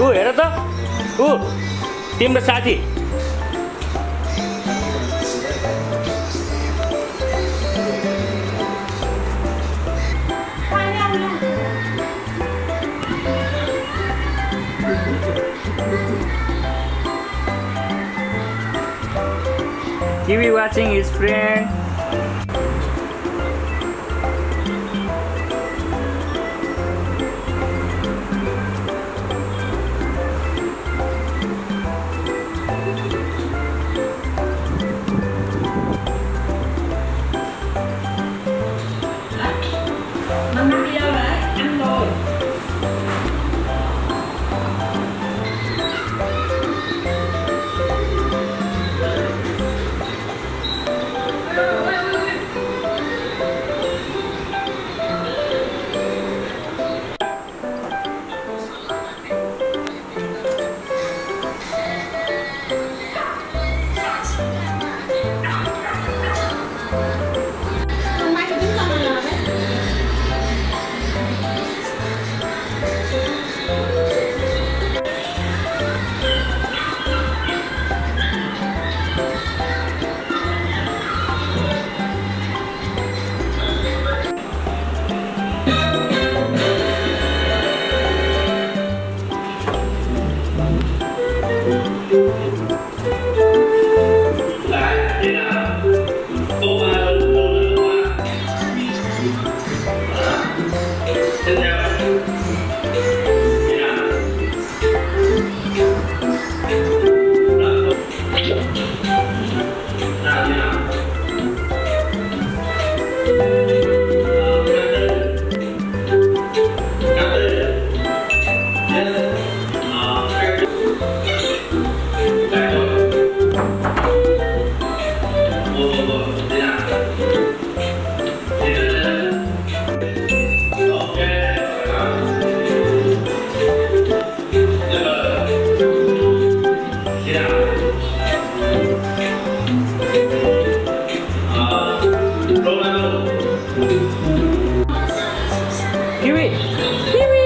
ऊ हेर त ऊ तिम्रो साथी kiwi watching his friend 嗯哪里 Period.